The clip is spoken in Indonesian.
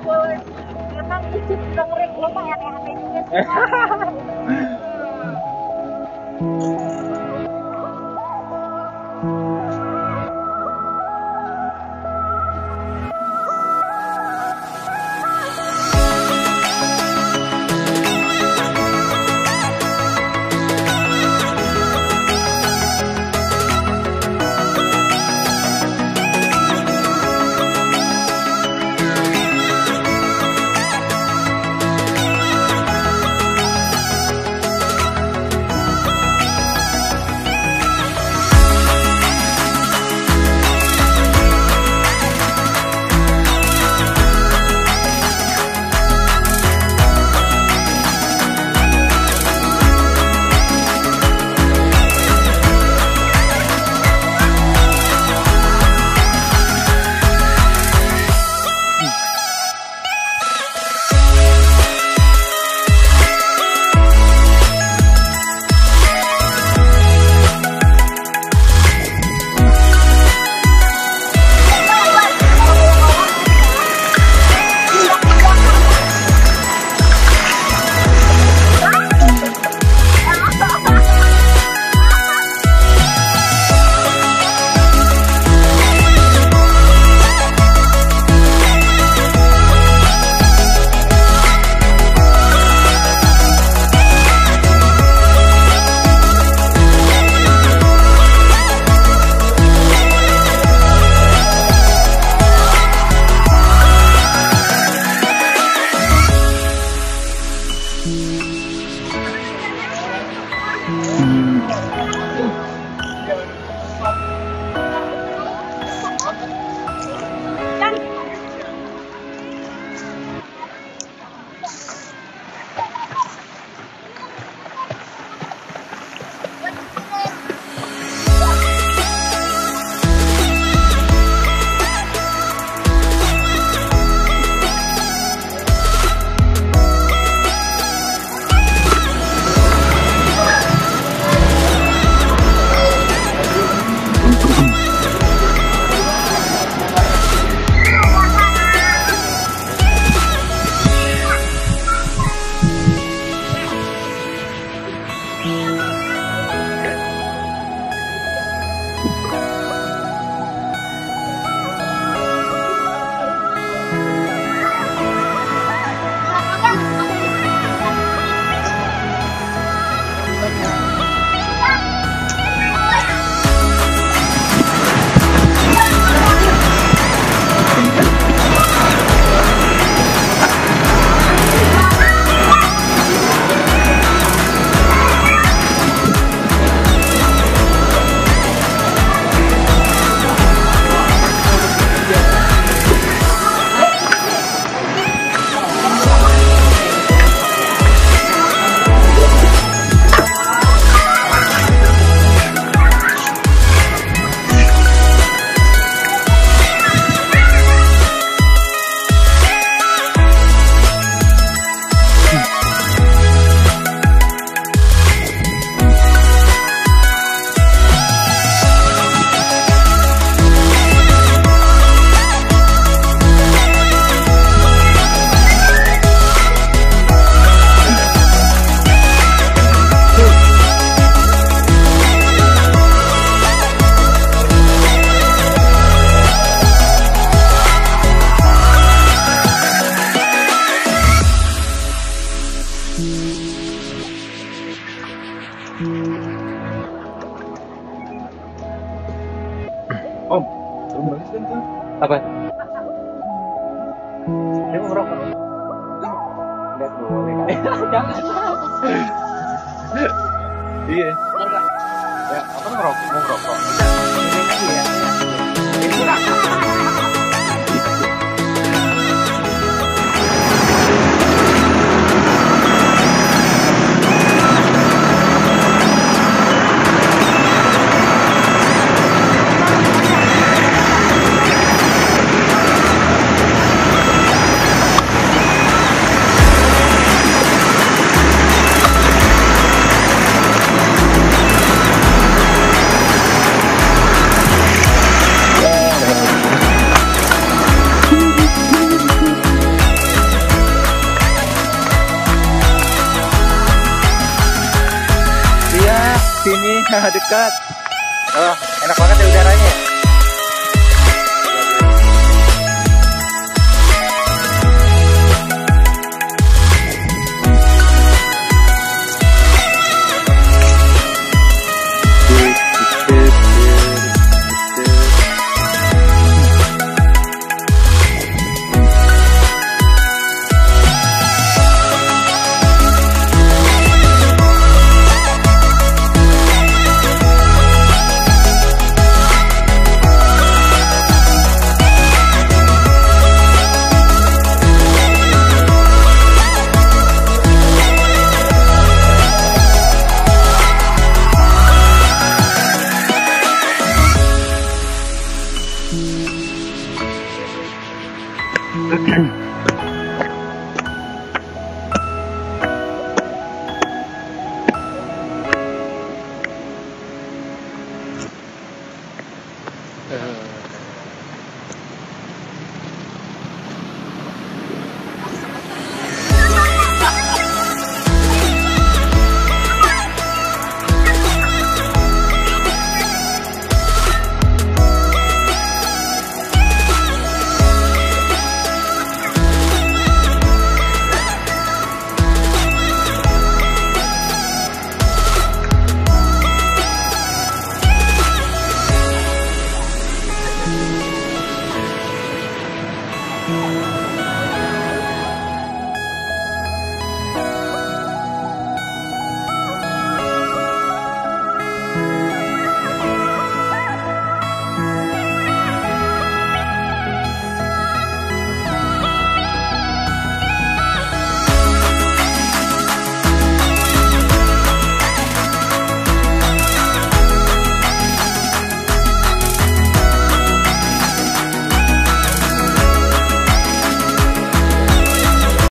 nggak boleh emang lucu dengerin gue mah aneh-aneh juga Om, belum? Apa? Dia mau merokok. Ya kan? iya. iya. Ya, apa merokok? Mau merokok? Dekat. Oh, enak banget ya udaranya.